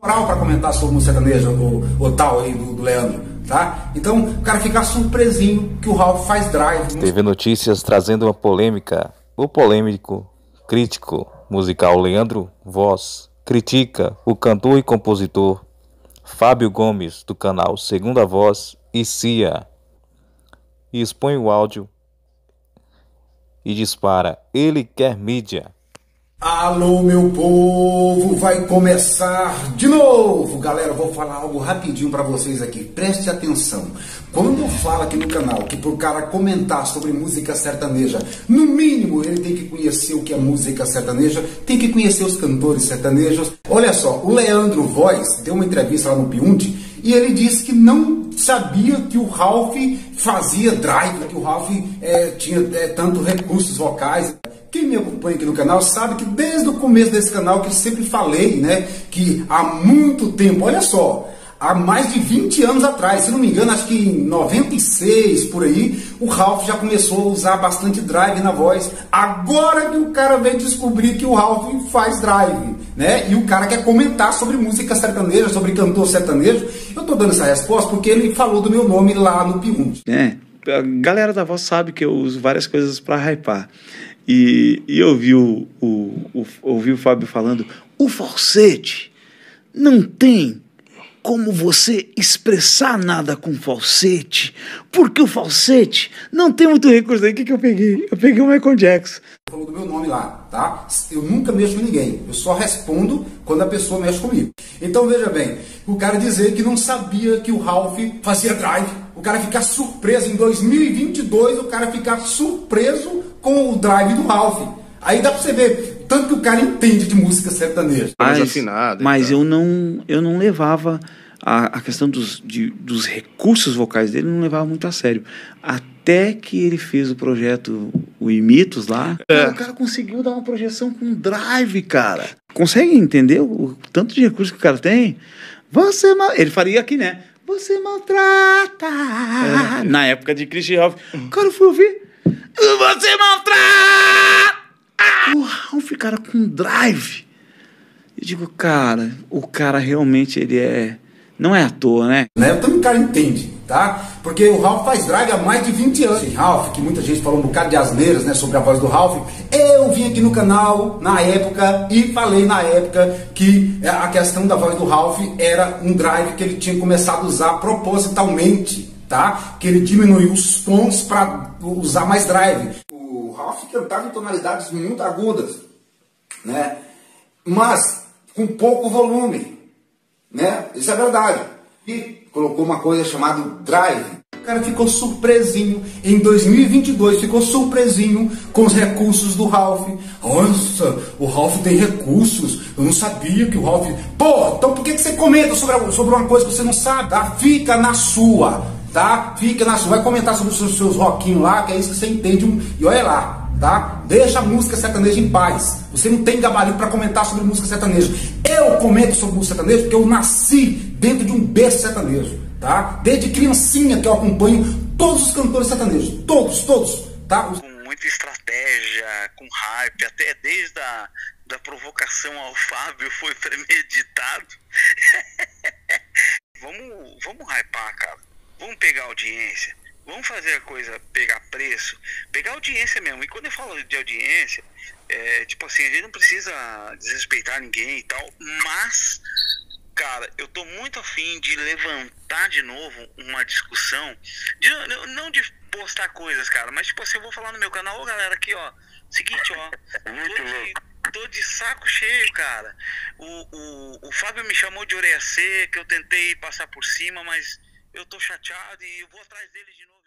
moral para comentar sobre o, o tal aí do, do, Leandro, tá? Então, o cara fica surpresinho que o Ralph faz drive. TV Notícias trazendo uma polêmica. O polêmico, crítico musical Leandro Voz critica o cantor e compositor Fábio Gomes, do canal Segunda Voz e Cia, e expõe o áudio e dispara: Ele quer mídia. Alô, meu povo, vai começar de novo. Galera, vou falar algo rapidinho para vocês aqui. Preste atenção. Quando eu falo aqui no canal que pro cara comentar sobre música sertaneja, no mínimo ele tem que conhecer o que é música sertaneja, tem que conhecer os cantores sertanejos. Olha só, o Leandro Voz deu uma entrevista lá no Piunte e ele disse que não sabia que o Ralph fazia drive, que o Ralph é, tinha é, tanto recursos vocais. Quem me acompanha aqui no canal sabe que desde o começo desse canal que eu sempre falei, né, que há muito tempo, olha só, há mais de 20 anos atrás, se não me engano, acho que em 96 por aí, o Ralph já começou a usar bastante drive na voz. Agora que o cara veio descobrir que o Ralph faz drive, né? E o cara quer comentar sobre música sertaneja, sobre cantor sertanejo. Eu tô dando essa resposta porque ele falou do meu nome lá no Piunte. É, a galera da voz sabe que eu uso várias coisas para hypar. E, e eu ouvi o, o, o, ouvi o Fábio falando: o falsete não tem como você expressar nada com falsete, porque o falsete não tem muito recurso. Aí o que, que eu peguei? Eu peguei o Michael Jackson. Falou do meu nome lá, tá? Eu nunca mexo com ninguém. Eu só respondo quando a pessoa mexe comigo. Então veja bem, o cara dizer que não sabia que o Ralph fazia drive, o cara ficar surpreso em 2022, o cara ficar surpreso com o drive do Ralph. Aí dá pra você ver, tanto que o cara entende de música sertaneja. Mas, afinado, mas eu não eu não levava a, a questão dos, de, dos recursos vocais dele, não levava muito a sério. Até que ele fez o projeto o Imitos lá, é. o cara conseguiu dar uma projeção com drive, cara. Consegue entender o, tanto de recursos que o cara tem? Você ele faria aqui, né? Você maltrata. É. Na época de Christian Ralph. O cara foi ouvir. Você maltrata! O Ralph, cara, com drive. Eu digo, cara, o cara realmente ele é. Não é à toa, né? né? Todo cara entende, tá? Porque o Ralph faz drive há mais de 20 anos. Esse Ralph, que muita gente falou um bocado de asneiras né, sobre a voz do Ralph, eu vim aqui no canal na época e falei na época que a questão da voz do Ralph era um drive que ele tinha começado a usar propositalmente tá? Que ele diminuiu os tons para usar mais drive. O Ralph cantava em tonalidades muito agudas, né? Mas com pouco volume, né? Isso é verdade. E colocou uma coisa chamada drive. O cara ficou surpresinho em 2022, ficou surpresinho com os recursos do Ralph. Nossa, o Ralph tem recursos. Eu não sabia que o Ralph. Pô, então por que, você comenta sobre, sobre uma coisa que você não sabe? Tá? Fica na sua tá? Fica na sua, vai comentar sobre os seus, seus rockinhos lá, que é isso que você entende. E olha lá, tá? Deixa a música sertaneja em paz. Você não tem gabarito para comentar sobre música sertaneja. Eu comento sobre música sertaneja porque eu nasci dentro de um berço sertanejo, tá? Desde criancinha que eu acompanho todos os cantores sertanejos, todos, todos, tá? Com muita estratégia, com hype, até desde a da provocação ao Fábio foi premeditado. vamos, vamos hypar, cara. Vamos pegar audiência. Vamos fazer a coisa pegar preço, pegar audiência mesmo. E quando eu falo de audiência, é, tipo assim, a gente não precisa desrespeitar ninguém e tal, mas, cara, eu tô muito afim de levantar de novo uma discussão, de, não de postar coisas, cara, mas tipo assim, eu vou falar no meu canal, ô galera, aqui ó, seguinte, ó, tô de, tô de saco cheio, cara. O, o, o Fábio me chamou de orelha seca, eu tentei passar por cima, mas eu tô chateado e eu vou atrás dele de novo.